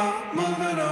moving on.